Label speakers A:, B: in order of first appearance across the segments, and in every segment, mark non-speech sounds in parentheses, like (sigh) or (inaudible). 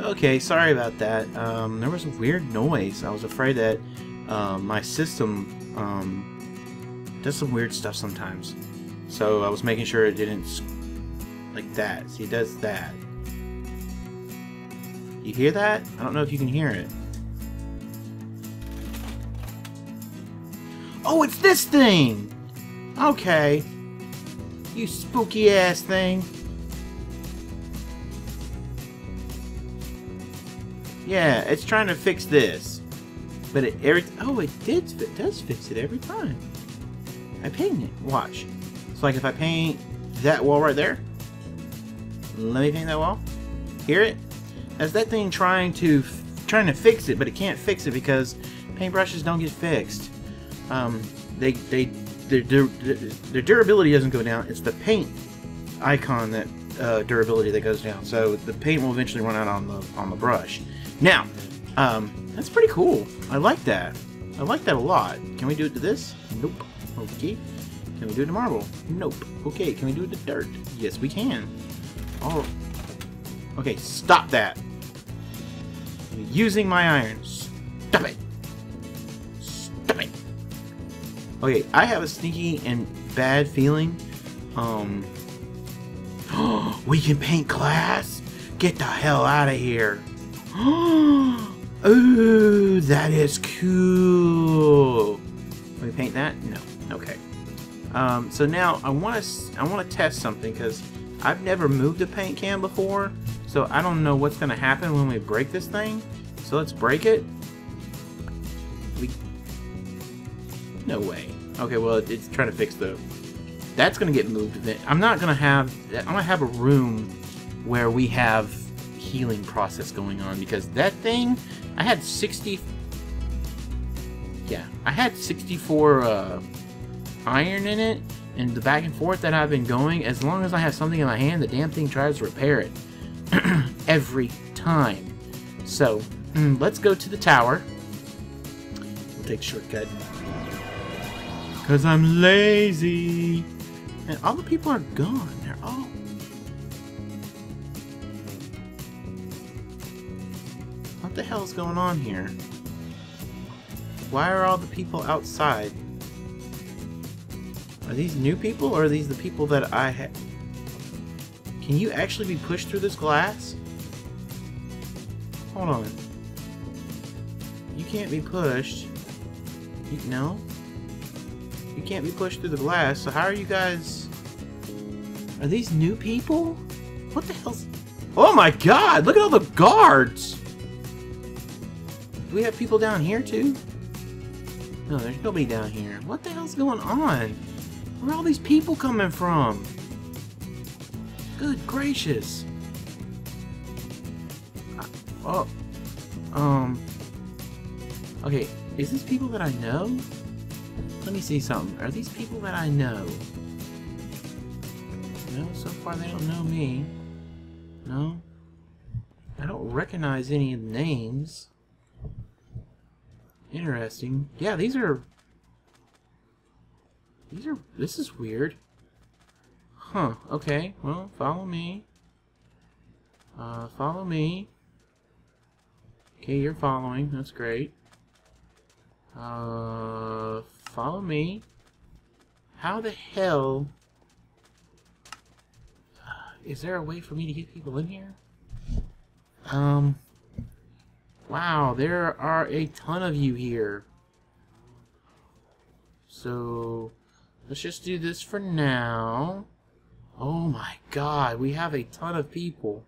A: Okay, sorry about that. Um, there was a weird noise. I was afraid that um, my system um, does some weird stuff sometimes. So I was making sure it didn't like that. See, it does that. You hear that? I don't know if you can hear it. Oh, it's this thing! Okay. You spooky ass thing. Yeah, it's trying to fix this. But it every oh it did it does fix it every time. I paint it. Watch. It's like if I paint that wall right there. Let me paint that wall. Hear it? That's that thing trying to trying to fix it, but it can't fix it because paintbrushes don't get fixed. Um, they they their, their, their durability doesn't go down. It's the paint icon that uh, durability that goes down. So the paint will eventually run out on the on the brush. Now, um, that's pretty cool. I like that. I like that a lot. Can we do it to this? Nope. Okay. Can we do it to marble? Nope. Okay. Can we do it to dirt? Yes, we can. Oh. Okay. Stop that. I'm using my iron. Stop it. Stop it. Okay, I have a sneaky and bad feeling. Um, (gasps) we can paint glass. Get the hell out of here. Ooh, (gasps) that is cool. Can we paint that? No. Okay. Um, so now I want to I want to test something because I've never moved a paint can before, so I don't know what's gonna happen when we break this thing. So let's break it. We no way. Okay, well it- it's trying to fix the. That's gonna get moved. I'm not gonna have. I'm gonna have a room where we have healing process going on because that thing. I had 60. Yeah, I had 64 uh, iron in it, and the back and forth that I've been going. As long as I have something in my hand, the damn thing tries to repair it (clears throat) every time. So (clears throat) let's go to the tower. We'll take shortcut. Cause I'm lazy. And all the people are gone. They're all. What the hell's going on here? Why are all the people outside? Are these new people or are these the people that I had? Can you actually be pushed through this glass? Hold on. You can't be pushed. You, no? You can't be pushed through the glass, so how are you guys... Are these new people? What the hell's... Oh my god! Look at all the guards! Do we have people down here too? No, there's nobody down here. What the hell's going on? Where are all these people coming from? Good gracious. Uh, Oh. Um. Okay, is this people that I know? Let me see something. Are these people that I know? No, so far they don't know me. No. I don't recognize any of the names. Interesting. Yeah, these are... These are... This is weird. Huh, okay. Well, follow me. Uh, follow me. Okay, you're following. That's great. Uh, follow me. How the hell... Uh, is there a way for me to get people in here? Um... Wow, there are a ton of you here. So, let's just do this for now. Oh my god, we have a ton of people.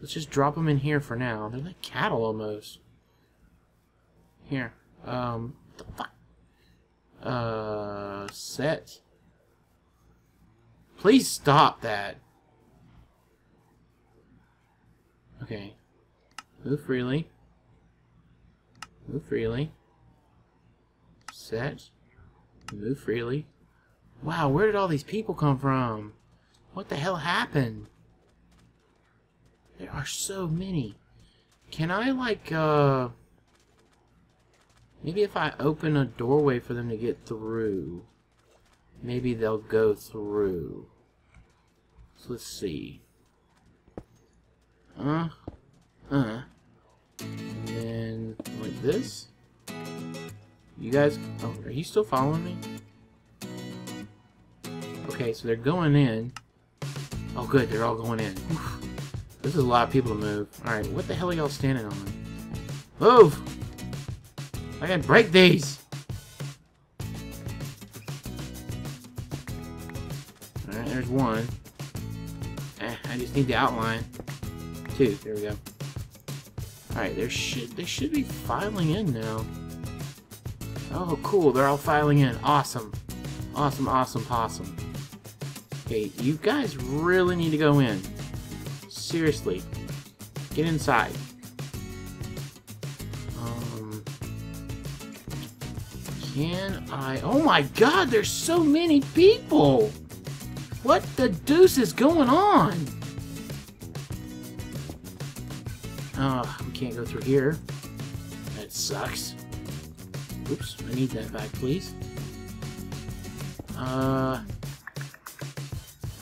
A: Let's just drop them in here for now. They're like cattle almost. Here. Um, the fuck? Uh, set. Please stop that. Okay. Move freely. Move freely. Set. Move freely. Wow, where did all these people come from? What the hell happened? There are so many. Can I, like, uh... Maybe if I open a doorway for them to get through, maybe they'll go through. So let's see. Uh, uh. This. You guys... Oh, are you still following me? Okay, so they're going in. Oh, good. They're all going in. Oof. This is a lot of people to move. Alright, what the hell are y'all standing on? Move! I can break these! Alright, there's one. Eh, I just need the outline. Two, there we go. Alright, there should they should be filing in now. Oh cool, they're all filing in. Awesome. Awesome, awesome, awesome. Okay, you guys really need to go in. Seriously. Get inside. Um Can I oh my god, there's so many people! What the deuce is going on? Oh, we can't go through here. That sucks. Oops, I need that back, please. Uh,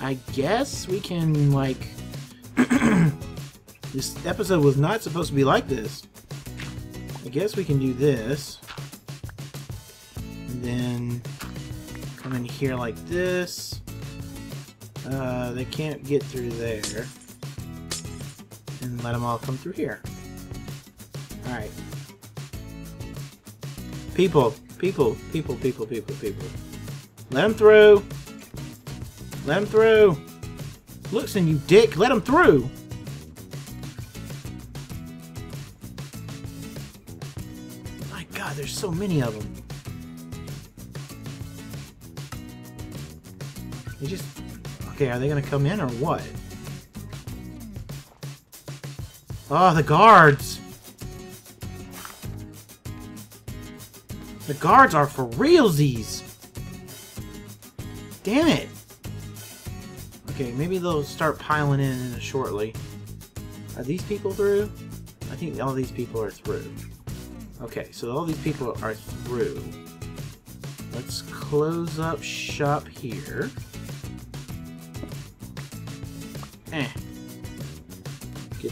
A: I guess we can, like... (clears throat) this episode was not supposed to be like this. I guess we can do this. And then come in here like this. Uh, they can't get through there let them all come through here. Alright. People, people, people, people, people, people. Let them through. Let them through. Listen, you dick, let them through. My god, there's so many of them. They just... Okay, are they gonna come in or what? Oh, the guards! The guards are for realsies! Damn it! Okay, maybe they'll start piling in shortly. Are these people through? I think all these people are through. Okay, so all these people are through. Let's close up shop here.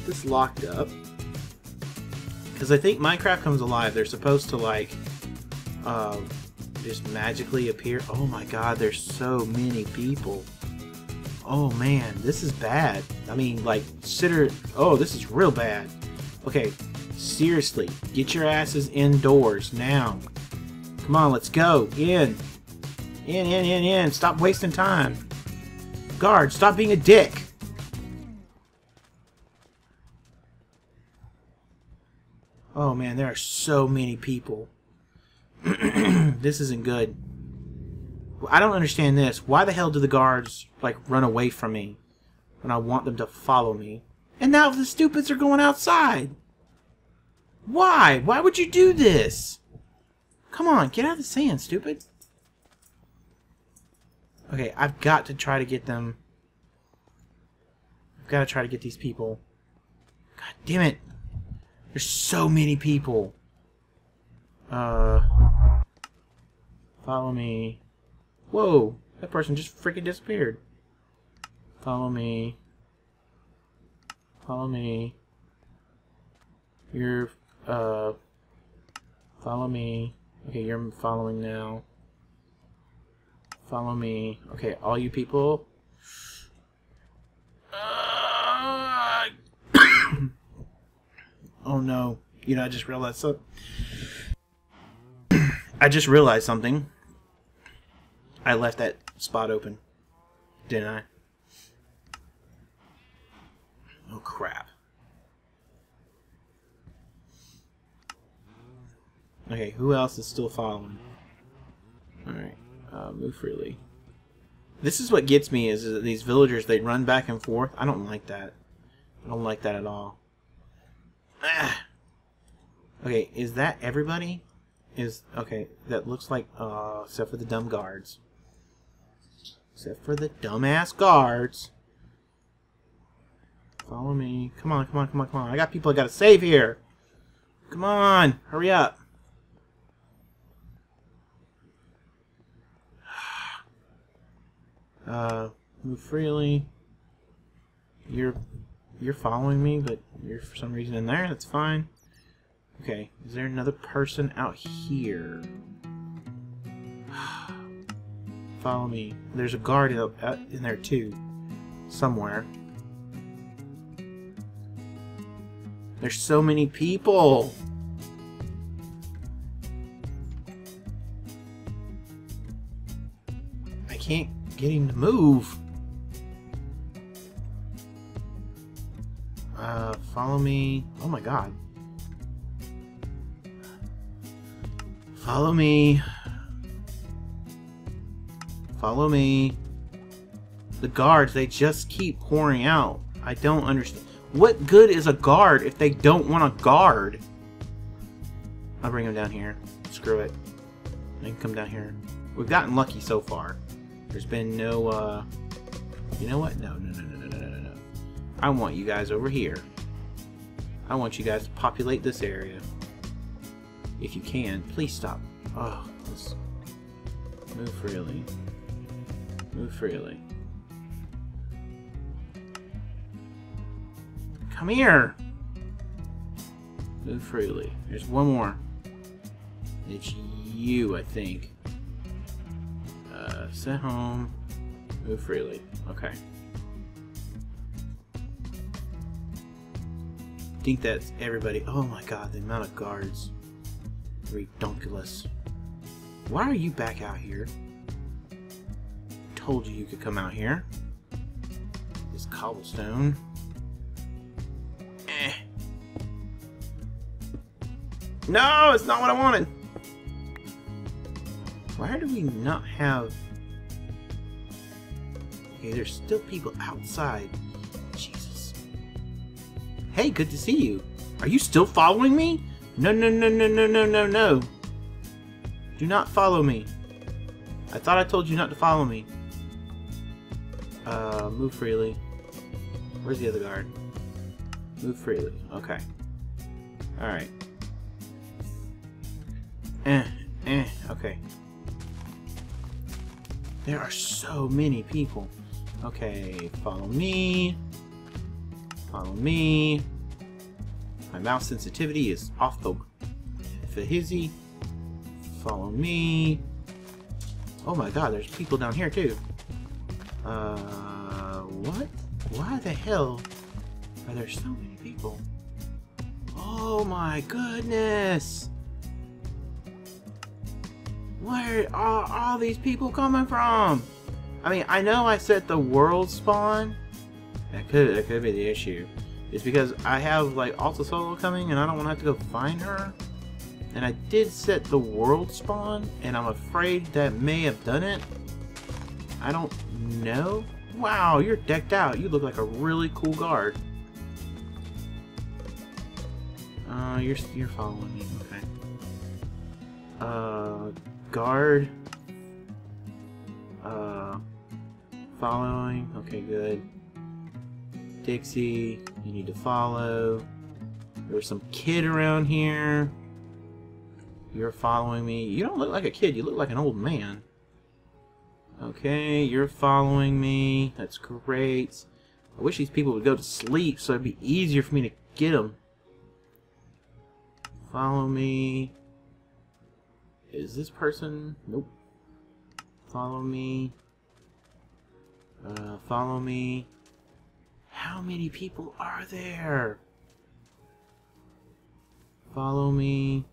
A: This locked up. Because I think Minecraft comes alive. They're supposed to, like, uh, just magically appear. Oh my god, there's so many people. Oh man, this is bad. I mean, like, consider... Oh, this is real bad. Okay, seriously, get your asses indoors now. Come on, let's go. In. In, in, in, in. Stop wasting time. Guard, stop being a dick. Oh man, there are so many people. (clears throat) this isn't good. I don't understand this. Why the hell do the guards, like, run away from me when I want them to follow me? And now the stupids are going outside. Why? Why would you do this? Come on, get out of the sand, stupid. Okay, I've got to try to get them. I've got to try to get these people. God damn it. There's so many people. Uh, follow me. Whoa, that person just freaking disappeared. Follow me. Follow me. You're, uh, follow me. Okay, you're following now. Follow me. Okay, all you people, Oh no. You know, I just realized so (clears throat) I just realized something. I left that spot open. Didn't I? Oh crap. Okay, who else is still following? Alright, uh, move freely. This is what gets me is, is these villagers, they run back and forth. I don't like that. I don't like that at all. Ah. Okay, is that everybody? Is okay, that looks like uh except for the dumb guards. Except for the dumbass guards. Follow me. Come on, come on, come on, come on. I got people I gotta save here. Come on, hurry up. (sighs) Uh, move freely. You're you're following me, but you're for some reason in there. That's fine. Okay, is there another person out here? (sighs) Follow me. There's a guard up, out in there too. Somewhere. There's so many people! I can't get him to move. Follow me. Oh my god. Follow me. Follow me. The guards, they just keep pouring out. I don't understand. What good is a guard if they don't want a guard? I'll bring them down here. Screw it. They can come down here. We've gotten lucky so far. There's been no, uh... You know what? No, no, no, no, no, no, no, no. I want you guys over here. I want you guys to populate this area. If you can, please stop. Oh, let's move freely. Move freely. Come here! Move freely. There's one more. It's you, I think. Uh, sit home. Move freely. Okay. Think that's everybody. Oh my god, the amount of guards. Redunculous. Why are you back out here? Told you you could come out here. This cobblestone. Eh. No, it's not what I wanted. Why do we not have... Okay, there's still people outside. Hey, good to see you. Are you still following me? No, no, no, no, no, no, no, no. Do not follow me. I thought I told you not to follow me. Uh, move freely. Where's the other guard? Move freely. Okay. Alright. Eh, eh, okay. There are so many people. Okay, follow me. Follow me. My mouse sensitivity is off the fahizzy. Follow me. Oh my god, there's people down here too. Uh, what? Why the hell are there so many people? Oh my goodness! Where are all these people coming from? I mean, I know I set the world spawn. That could that could be the issue. It's because I have like Alta Solo coming and I don't want to have to go find her. And I did set the world spawn and I'm afraid that may have done it. I don't know. Wow, you're decked out. You look like a really cool guard. Uh, you're you're following me. Okay. Uh, guard. Uh, following. Okay, good. Dixie, you need to follow. There's some kid around here. You're following me. You don't look like a kid. You look like an old man. Okay, you're following me. That's great. I wish these people would go to sleep so it'd be easier for me to get them. Follow me. Is this person? Nope. Follow me. Uh, follow me. How many people are there? Follow me.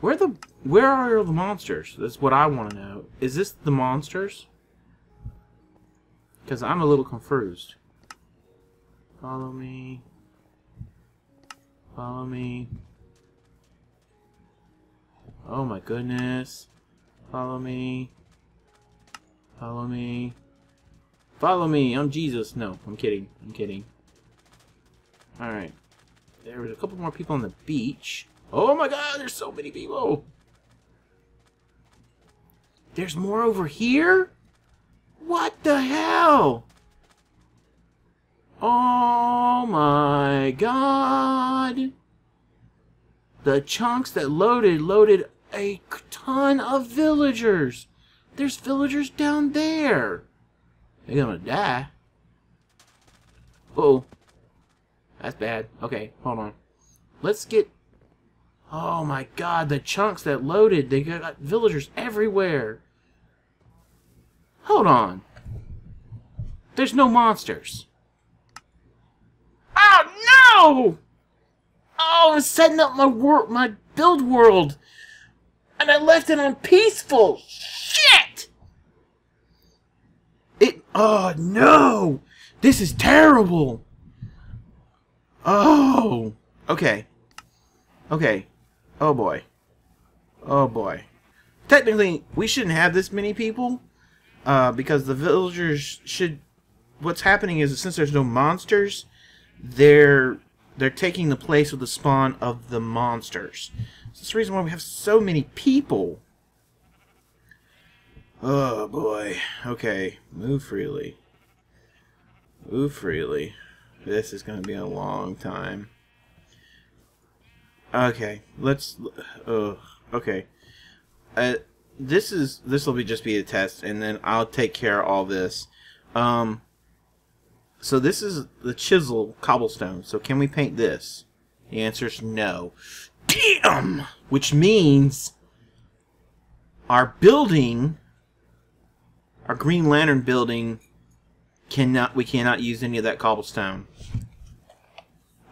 A: Where the where are the monsters? That's what I want to know. Is this the monsters? Because I'm a little confused. Follow me. Follow me. Oh my goodness. Follow me. Follow me. Follow me. I'm Jesus. No, I'm kidding. I'm kidding. Alright. There was a couple more people on the beach. Oh my god, there's so many people. There's more over here? What the hell? Oh my god. The chunks that loaded, loaded a ton of villagers. There's villagers down there. They're gonna die. Oh. That's bad. Okay, hold on. Let's get Oh my god, the chunks that loaded. They got villagers everywhere. Hold on. There's no monsters. Oh no! Oh, I was setting up my work, my build world, and I left it on peaceful. Shit! Oh no! This is terrible. Oh. Okay. Okay. Oh boy. Oh boy. Technically, we shouldn't have this many people, uh, because the villagers should. What's happening is that since there's no monsters, they're they're taking the place of the spawn of the monsters. So that's the reason why we have so many people. Oh boy. Okay, move freely. Move freely. This is going to be a long time. Okay, let's. Uh, okay. Uh, this is this will be just be a test, and then I'll take care of all this. Um. So this is the chisel cobblestone. So can we paint this? The answer is no. Damn! Which means our building, our Green Lantern building, cannot we cannot use any of that cobblestone.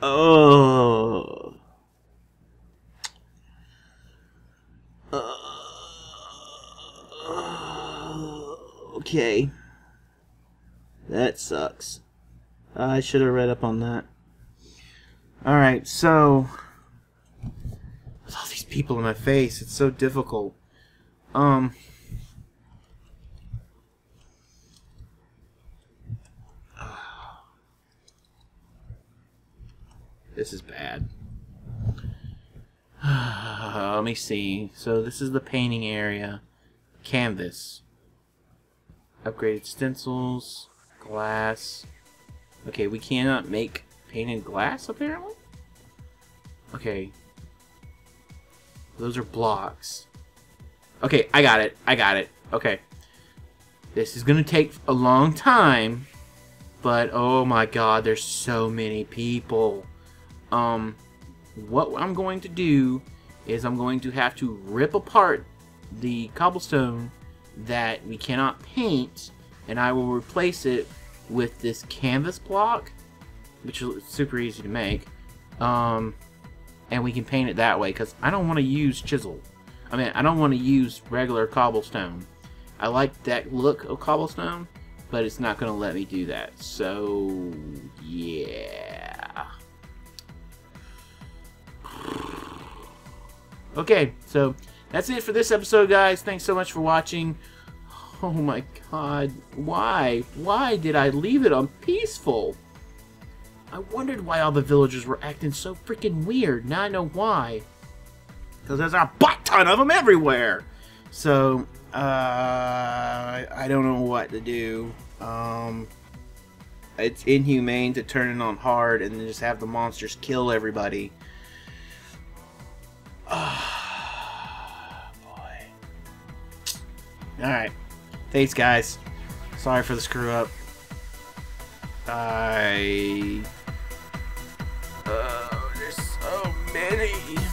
A: Oh. Okay. That sucks. I should have read up on that. Alright, so... With all these people in my face, it's so difficult. Um... This is bad. (sighs) Let me see. So this is the painting area. Canvas. Upgraded stencils. Glass. Okay, we cannot make painted glass, apparently? Okay. Those are blocks. Okay, I got it. I got it. Okay. This is going to take a long time, but oh my god, there's so many people. Um, what I'm going to do is I'm going to have to rip apart the cobblestone that we cannot paint, and I will replace it with this canvas block, which is super easy to make. Um, and we can paint it that way, because I don't want to use chisel. I mean, I don't want to use regular cobblestone. I like that look of cobblestone, but it's not going to let me do that. So, yeah. Okay, so that's it for this episode, guys. Thanks so much for watching. Oh my god, why? Why did I leave it on peaceful? I wondered why all the villagers were acting so freaking weird. Now I know why. Because there's a butt ton of them everywhere. So, uh, I don't know what to do. Um, it's inhumane to turn it on hard and then just have the monsters kill everybody. (sighs) Boy. Alright. Thanks, guys. Sorry for the screw up. I... Oh, there's so many.